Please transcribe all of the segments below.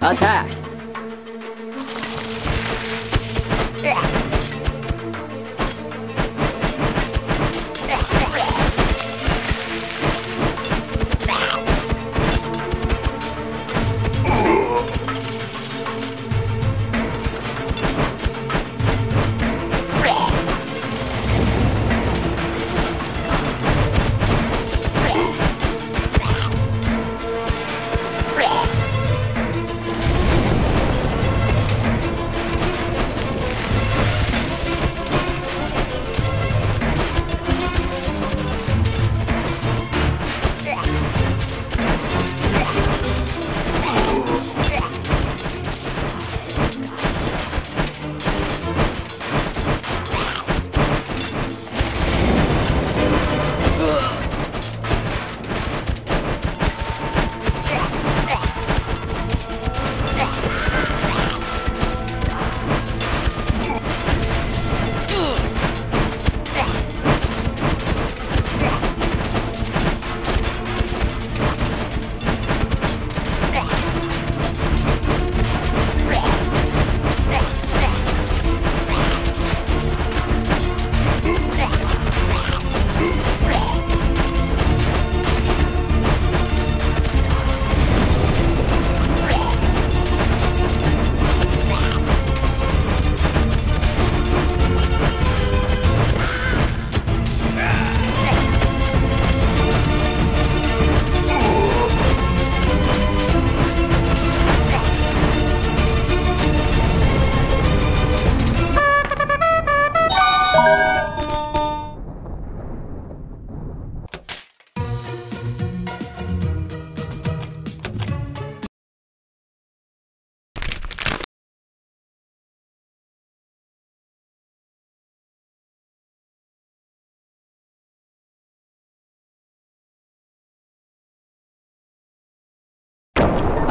Attack!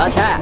老蔡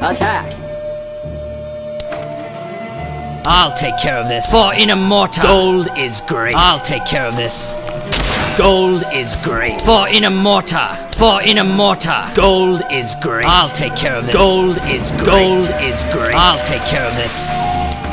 Attack! I'll take care of this. For Inamorta, gold is great. I'll take care of this. Gold is great. For Inamorta, for Inamorta, gold is great. I'll take care of this. Gold is great. Gold is great. I'll take care of this.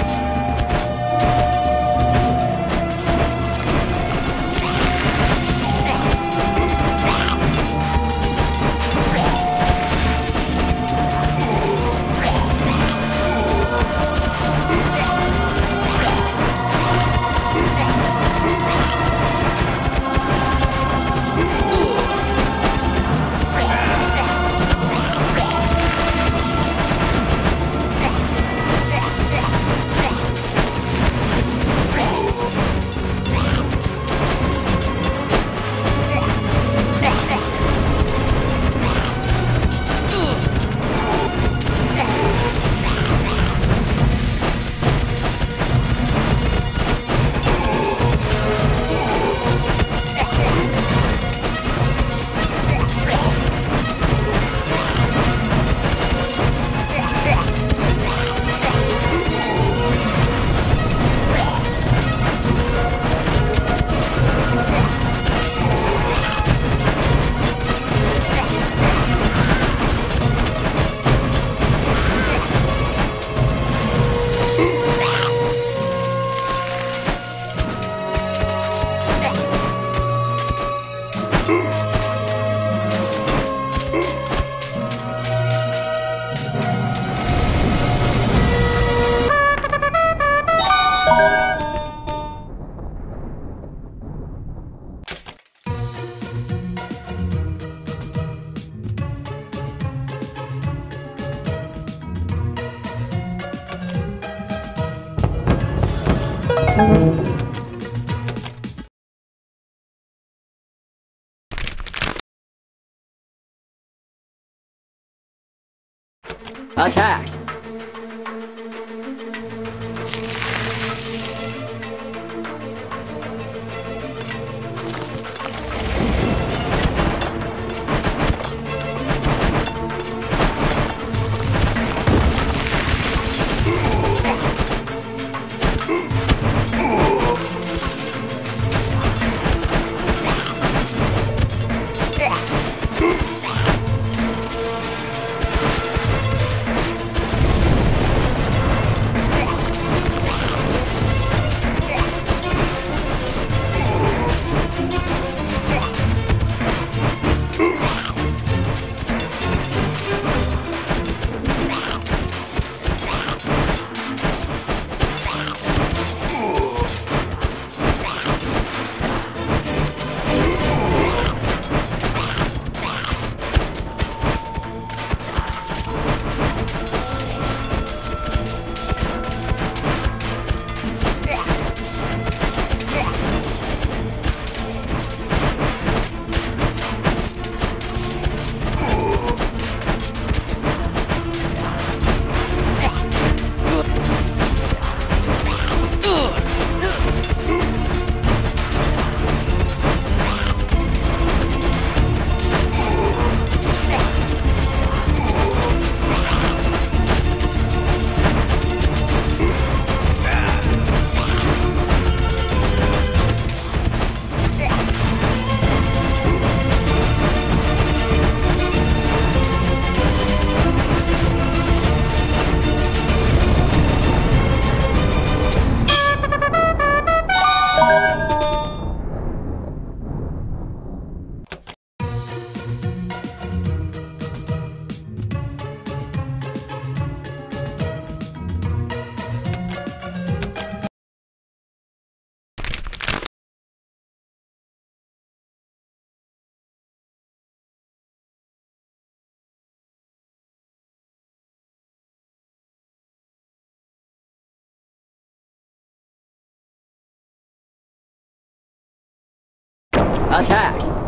Attack! Attack!